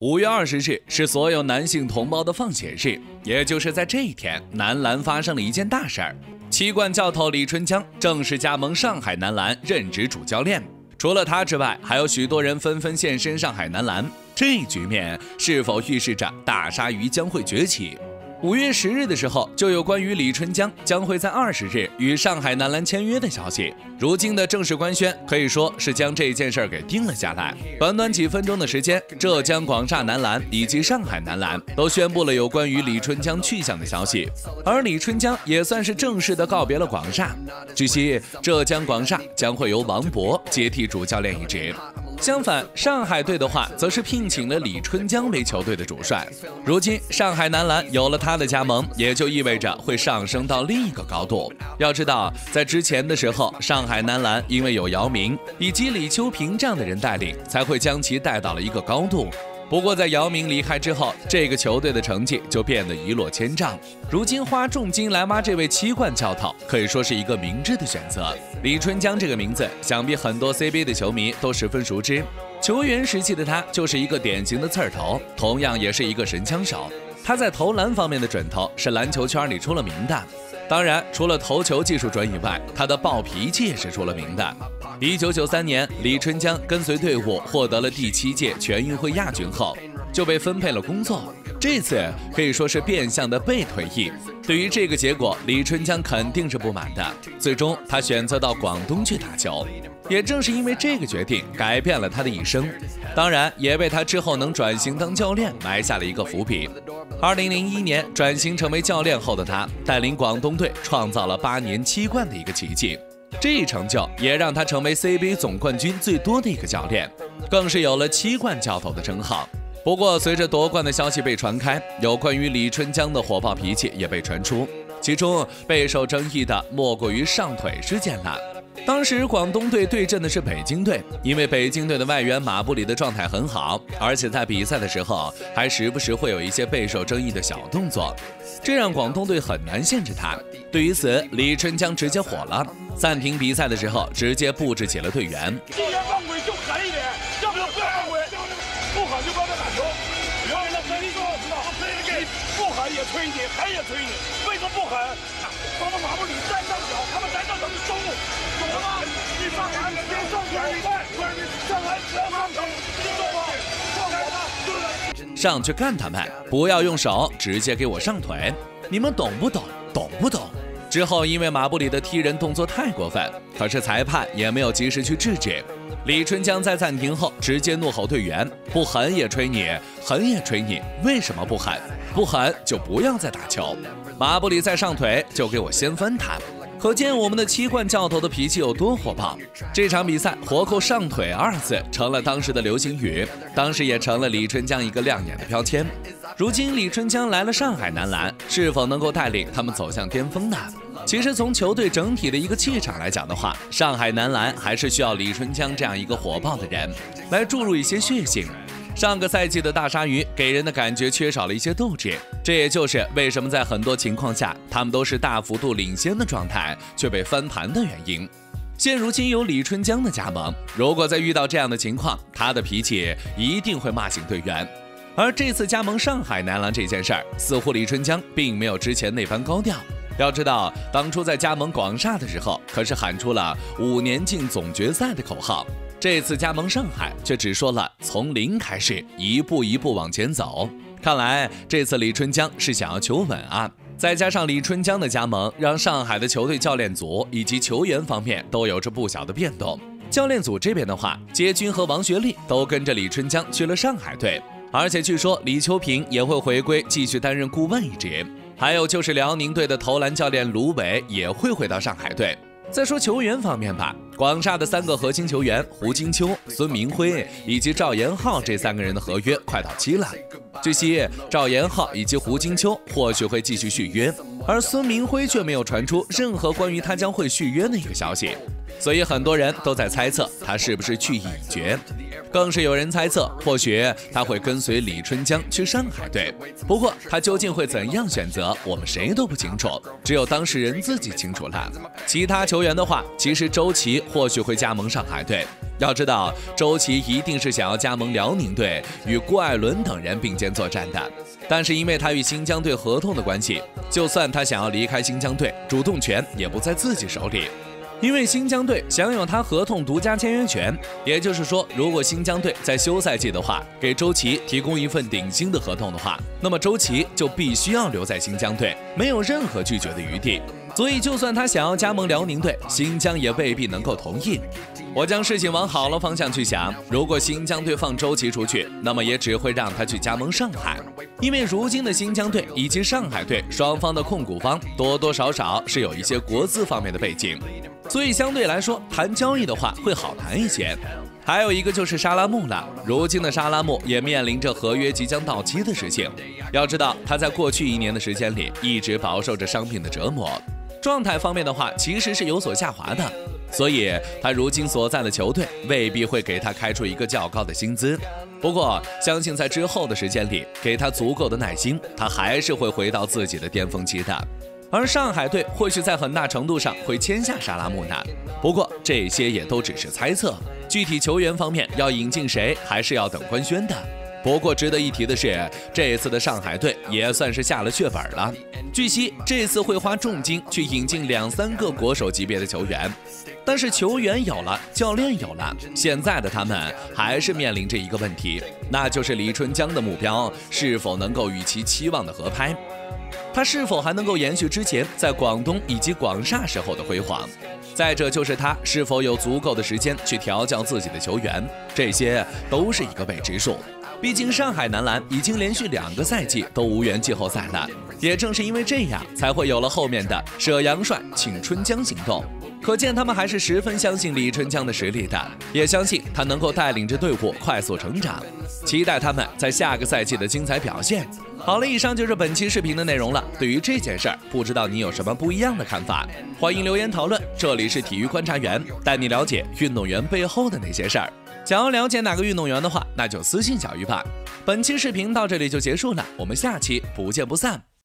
五月二十日是所有男性同胞的放血日，也就是在这一天，男篮发生了一件大事儿。七冠教头李春江正式加盟上海男篮，任职主教练。除了他之外，还有许多人纷纷现身上海男篮。这一局面是否预示着大鲨鱼将会崛起？五月十日的时候，就有关于李春江将会在二十日与上海男篮签约的消息。如今的正式官宣，可以说是将这件事儿给定了下来。短短几分钟的时间，浙江广厦男篮以及上海男篮都宣布了有关于李春江去向的消息，而李春江也算是正式的告别了广厦。据悉，浙江广厦将会由王博接替主教练一职。相反，上海队的话，则是聘请了李春江为球队的主帅。如今，上海男篮有了他的加盟，也就意味着会上升到另一个高度。要知道，在之前的时候，上海男篮因为有姚明以及李秋平这样的人带领，才会将其带到了一个高度。不过，在姚明离开之后，这个球队的成绩就变得一落千丈。如今花重金来挖这位七冠教头，可以说是一个明智的选择。李春江这个名字，想必很多 CBA 的球迷都十分熟知。球员时期的他就是一个典型的刺儿头，同样也是一个神枪手。他在投篮方面的准头是篮球圈里出了名的。当然，除了投球技术准以外，他的暴脾气也是出了名的。一九九三年，李春江跟随队伍获得了第七届全运会亚军后，就被分配了工作。这次可以说是变相的被退役。对于这个结果，李春江肯定是不满的。最终，他选择到广东去打球。也正是因为这个决定，改变了他的一生。当然，也为他之后能转型当教练埋下了一个伏笔。二零零一年转型成为教练后的他，带领广东队创造了八年七冠的一个奇迹。这一成就也让他成为 CBA 总冠军最多的一个教练，更是有了七冠教头的称号。不过，随着夺冠的消息被传开，有关于李春江的火爆脾气也被传出，其中备受争议的莫过于上腿事件了。当时广东队对阵的是北京队，因为北京队的外援马布里的状态很好，而且在比赛的时候还时不时会有一些备受争议的小动作，这让广东队很难限制他。对于此，李春江直接火了。暂停比赛的时候，直接布置起了队员。也吹你，狠也吹你，为什么不狠？帮着马布里站上脚，他们站上脚就收，懂了吗？你上篮，先上脚，快，上篮，不要上球，听懂吗？上去干他们，不要用手，直接给我上腿。你们懂不懂？懂不懂？之后，因为马布里的踢人动作太过分，可是裁判也没有及时去制止。李春江在暂停后直接怒吼队员：“不狠也吹你，狠也吹你，为什么不狠？不狠就不要再打球。”马布里再上腿，就给我掀翻他。可见我们的七冠教头的脾气有多火爆。这场比赛活扣“上腿”二字成了当时的流行语，当时也成了李春江一个亮眼的标签。如今李春江来了上海男篮，是否能够带领他们走向巅峰呢？其实从球队整体的一个气场来讲的话，上海男篮还是需要李春江这样一个火爆的人来注入一些血性。上个赛季的大鲨鱼给人的感觉缺少了一些斗志，这也就是为什么在很多情况下他们都是大幅度领先的状态却被翻盘的原因。现如今有李春江的加盟，如果再遇到这样的情况，他的脾气一定会骂醒队员。而这次加盟上海男篮这件事儿，似乎李春江并没有之前那番高调。要知道，当初在加盟广厦的时候，可是喊出了五年进总决赛的口号。这次加盟上海，却只说了从零开始，一步一步往前走。看来这次李春江是想要求稳啊！再加上李春江的加盟，让上海的球队教练组以及球员方面都有着不小的变动。教练组这边的话，杰军和王学利都跟着李春江去了上海队。而且据说李秋平也会回归，继续担任顾问一职。还有就是辽宁队的投篮教练卢伟也会回到上海队。再说球员方面吧，广厦的三个核心球员胡金秋、孙明辉以及赵岩浩这三个人的合约快到期了。据悉，赵岩浩以及胡金秋或许会继续续约，而孙明辉却没有传出任何关于他将会续约的一个消息。所以很多人都在猜测他是不是去意已决。更是有人猜测，或许他会跟随李春江去上海队。不过他究竟会怎样选择，我们谁都不清楚，只有当事人自己清楚了。其他球员的话，其实周琦或许会加盟上海队。要知道，周琦一定是想要加盟辽宁队，与郭艾伦等人并肩作战的。但是因为他与新疆队合同的关系，就算他想要离开新疆队，主动权也不在自己手里。因为新疆队享有他合同独家签约权，也就是说，如果新疆队在休赛季的话给周琦提供一份顶薪的合同的话，那么周琦就必须要留在新疆队，没有任何拒绝的余地。所以，就算他想要加盟辽宁队，新疆也未必能够同意。我将事情往好了方向去想，如果新疆队放周琦出去，那么也只会让他去加盟上海，因为如今的新疆队以及上海队双方的控股方多多少少是有一些国资方面的背景。所以相对来说，谈交易的话会好谈一些。还有一个就是沙拉木了，如今的沙拉木也面临着合约即将到期的事情。要知道，他在过去一年的时间里一直饱受着伤病的折磨，状态方面的话其实是有所下滑的。所以他如今所在的球队未必会给他开出一个较高的薪资。不过，相信在之后的时间里，给他足够的耐心，他还是会回到自己的巅峰期的。而上海队或许在很大程度上会签下沙拉木纳，不过这些也都只是猜测，具体球员方面要引进谁，还是要等官宣的。不过值得一提的是，这次的上海队也算是下了血本了。据悉，这次会花重金去引进两三个国手级别的球员，但是球员有了，教练有了，现在的他们还是面临着一个问题，那就是李春江的目标是否能够与其期望的合拍。他是否还能够延续之前在广东以及广厦时候的辉煌？再者就是他是否有足够的时间去调教自己的球员，这些都是一个未知数。毕竟上海男篮已经连续两个赛季都无缘季后赛了，也正是因为这样，才会有了后面的舍杨帅请春江行动。可见他们还是十分相信李春江的实力的，也相信他能够带领着队伍快速成长，期待他们在下个赛季的精彩表现。好了，以上就是本期视频的内容了。对于这件事儿，不知道你有什么不一样的看法？欢迎留言讨论。这里是体育观察员，带你了解运动员背后的那些事儿。想要了解哪个运动员的话，那就私信小鱼吧。本期视频到这里就结束了，我们下期不见不散。